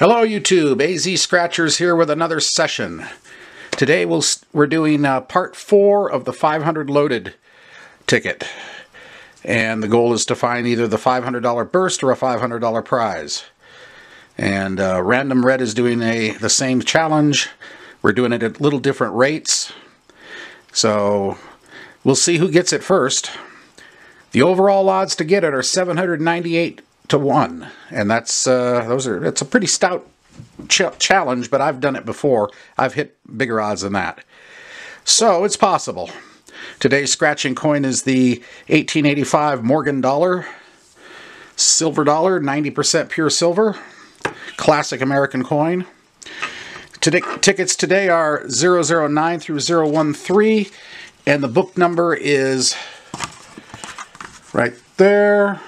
Hello YouTube, AZ Scratchers here with another session. Today we'll, we're doing uh, part 4 of the 500 loaded ticket. And the goal is to find either the $500 burst or a $500 prize. And uh, Random Red is doing a the same challenge. We're doing it at little different rates. So we'll see who gets it first. The overall odds to get it are 798 to one, and that's uh, those are it's a pretty stout ch challenge, but I've done it before. I've hit bigger odds than that, so it's possible. Today's scratching coin is the 1885 Morgan dollar, silver dollar, 90% pure silver, classic American coin. Today, tickets today are 009 through 013, and the book number is right there.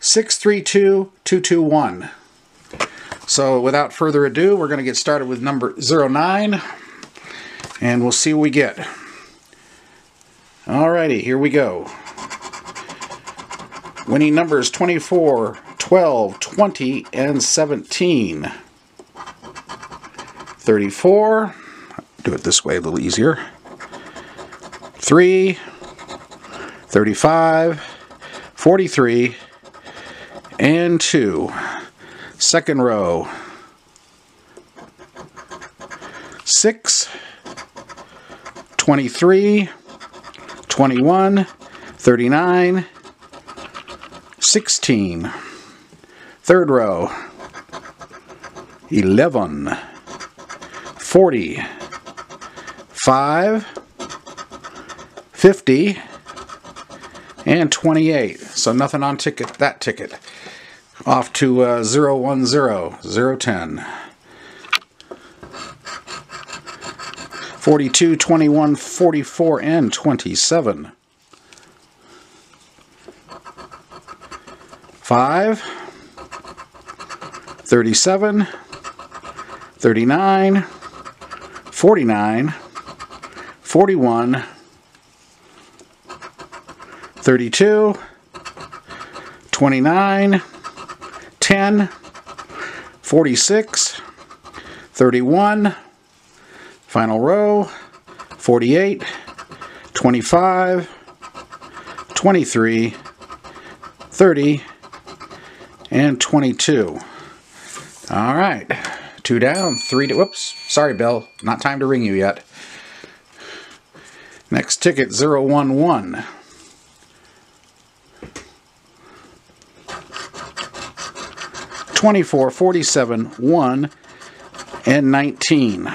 632221. So without further ado, we're going to get started with number 09 and we'll see what we get. Alrighty, here we go. Winning numbers 24, 12, 20, and 17. 34, do it this way a little easier. 3, 35, 43, and 2. Second row. 6, 23, 21, 39, 16. Third row. 11, 40, 5, 50, and 28. So nothing on ticket that ticket. Off to uh, 010, 010. 42, 21, 44, and 27. 5, 37, 39, 49, 41, 32, 29, 10, 46, 31, final row, 48, 25, 23, 30, and 22. All right, two down, three to, whoops, sorry Bill, not time to ring you yet. Next ticket, 011. 24, 47, 1, and 19.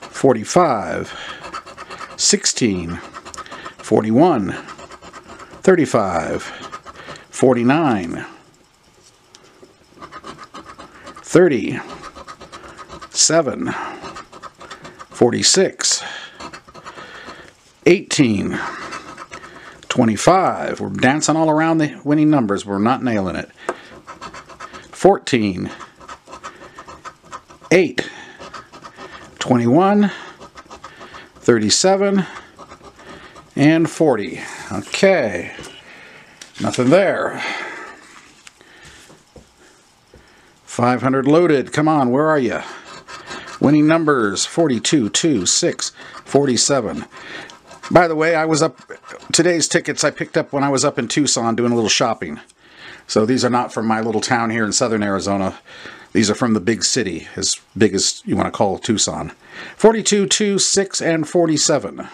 45, 16, 41, 35, 49, 30, 7, 46, 18, 25. We're dancing all around the winning numbers. We're not nailing it. 14. 8. 21. 37. And 40. Okay. Nothing there. 500 loaded. Come on, where are you? Winning numbers 42, 2, 6, 47. By the way, I was up, today's tickets I picked up when I was up in Tucson doing a little shopping. So these are not from my little town here in southern Arizona. These are from the big city, as big as you want to call Tucson. 42, 2, 6, and 47.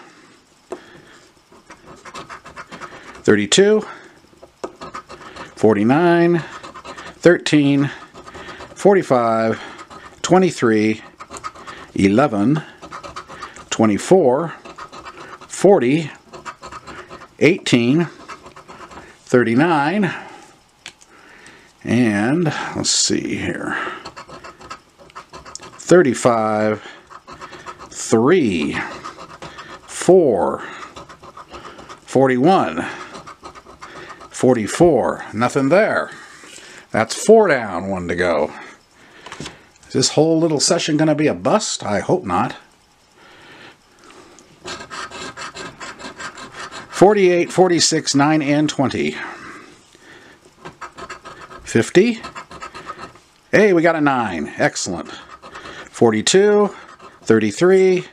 32, 49, 13, 45, 23, 11, 24, 40, 18, 39, and let's see here, 35, 3, 4, 41, 44, nothing there. That's four down, one to go. Is this whole little session going to be a bust? I hope not. 48, 46, 9, and 20. 50. Hey, we got a 9. Excellent. 42, 33,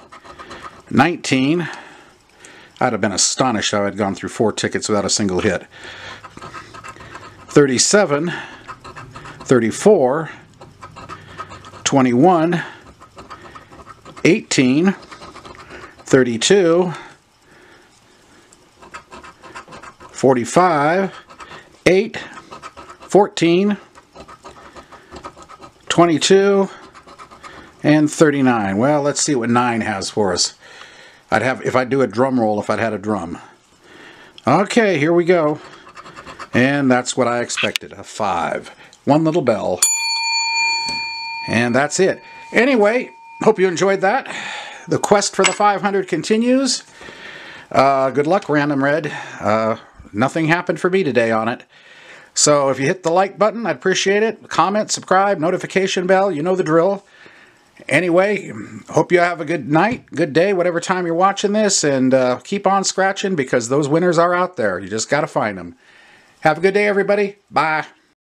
19. I'd have been astonished if I had gone through four tickets without a single hit. 37, 34, 21, 18, 32, 45, 8, 14, 22, and 39. Well, let's see what 9 has for us. I'd have, if I do a drum roll, if I'd had a drum. Okay, here we go. And that's what I expected, a 5. One little bell. And that's it. Anyway, hope you enjoyed that. The quest for the 500 continues. Uh, good luck, Random Red. Uh, nothing happened for me today on it. So if you hit the like button, I'd appreciate it. Comment, subscribe, notification bell, you know the drill. Anyway, hope you have a good night, good day, whatever time you're watching this, and uh, keep on scratching because those winners are out there. You just got to find them. Have a good day, everybody. Bye.